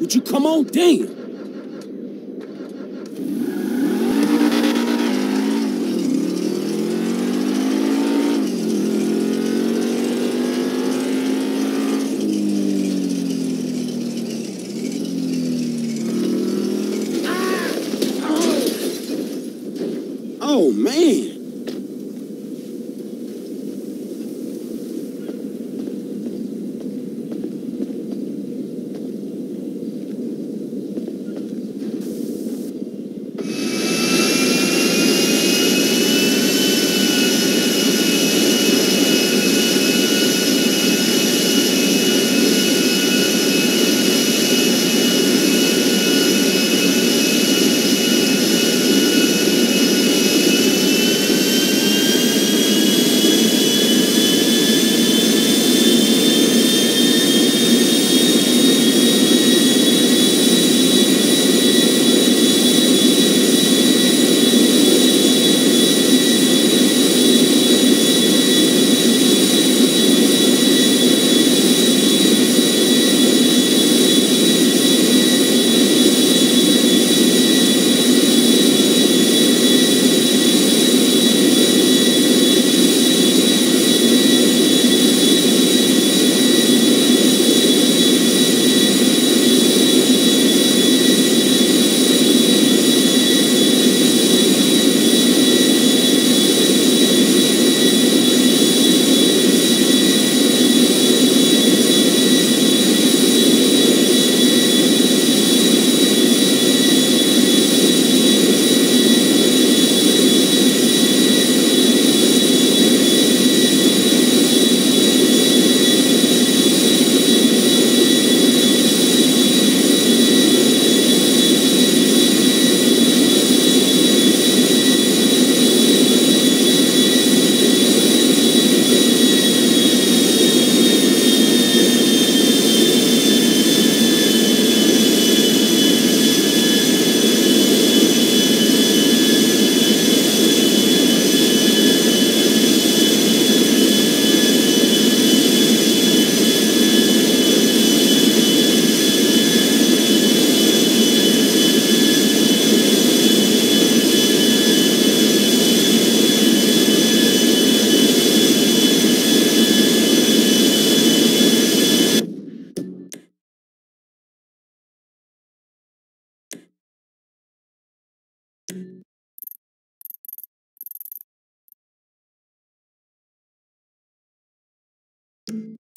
Would you come on? Damn.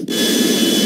you